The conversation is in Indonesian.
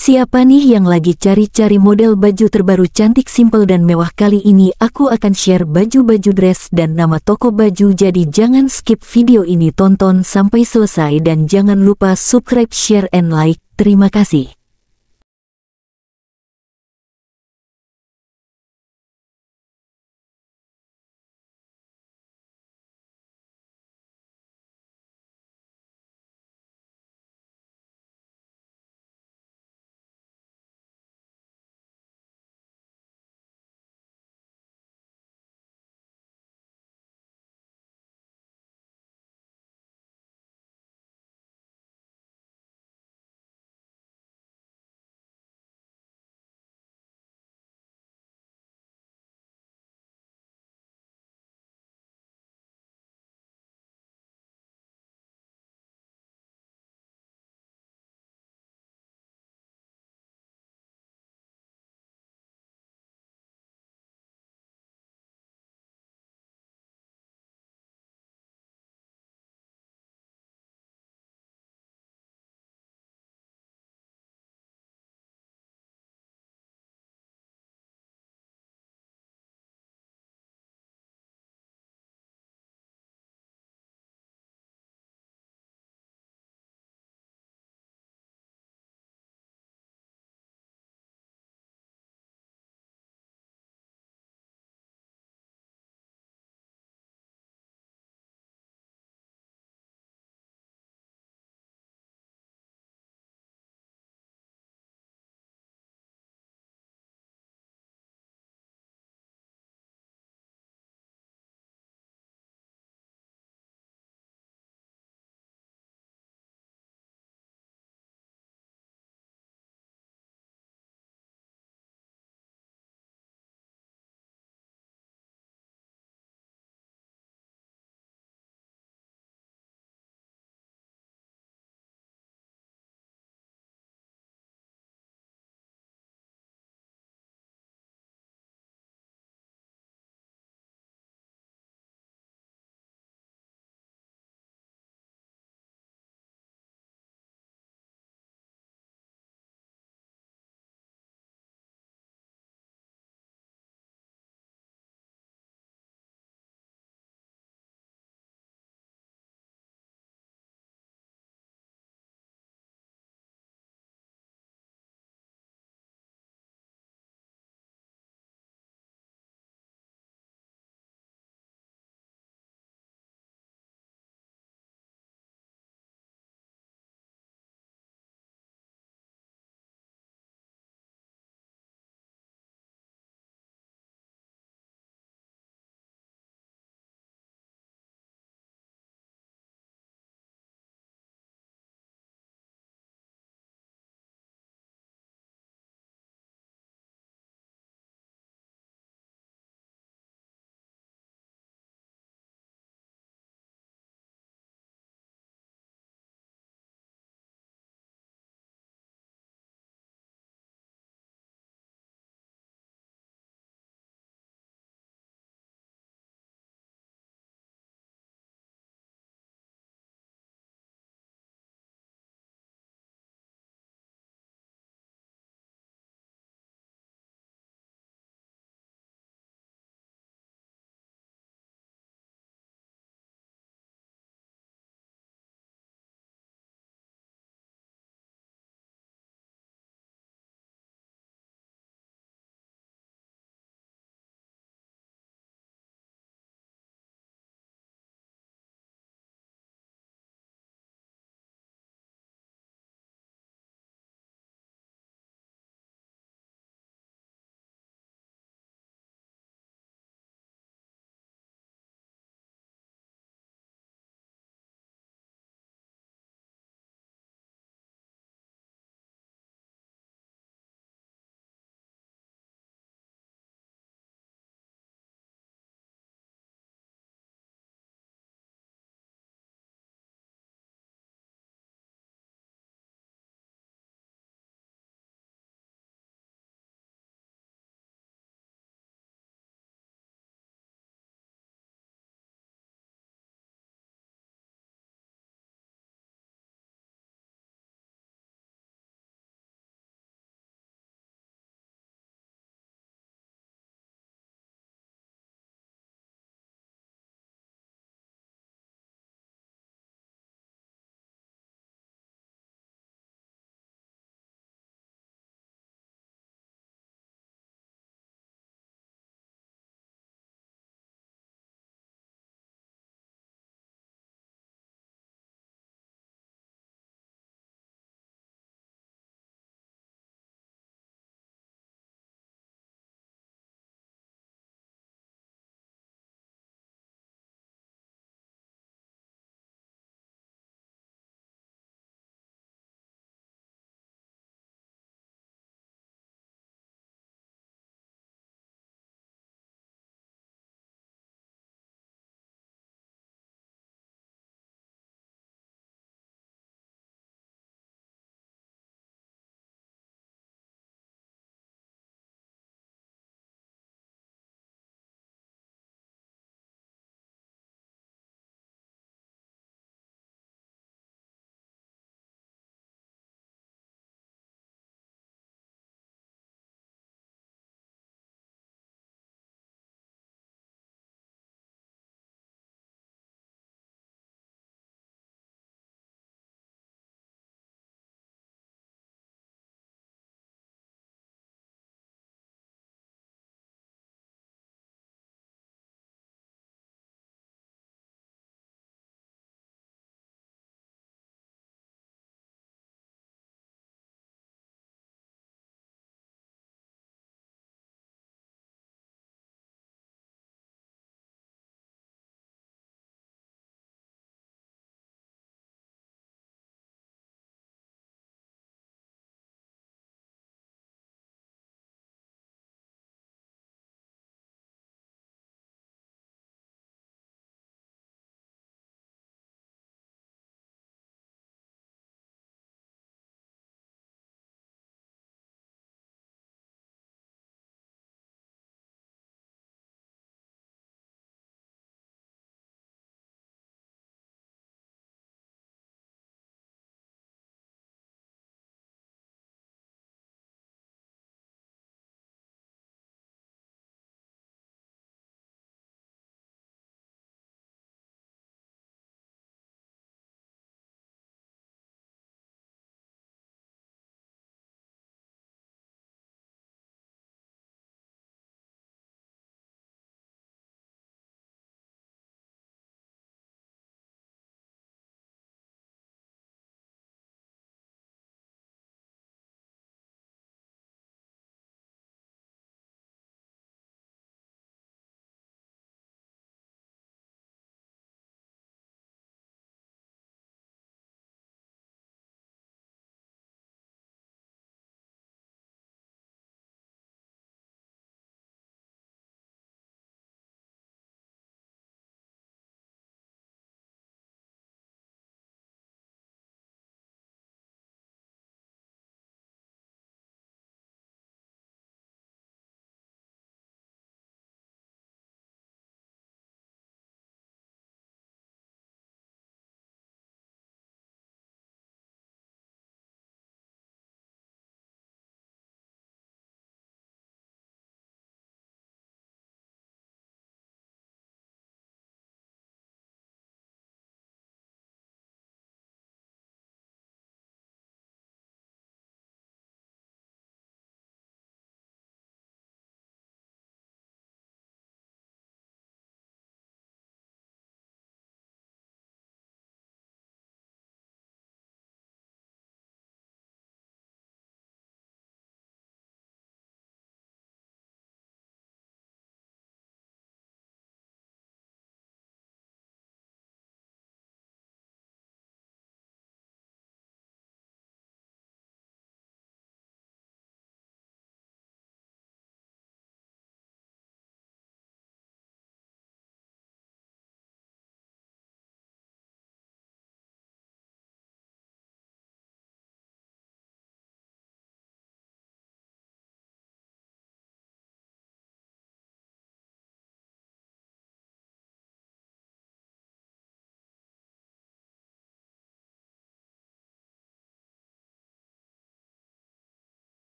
Siapa nih yang lagi cari-cari model baju terbaru cantik simple dan mewah kali ini? Aku akan share baju-baju dress dan nama toko baju. Jadi jangan skip video ini tonton sampai selesai dan jangan lupa subscribe share and like. Terima kasih.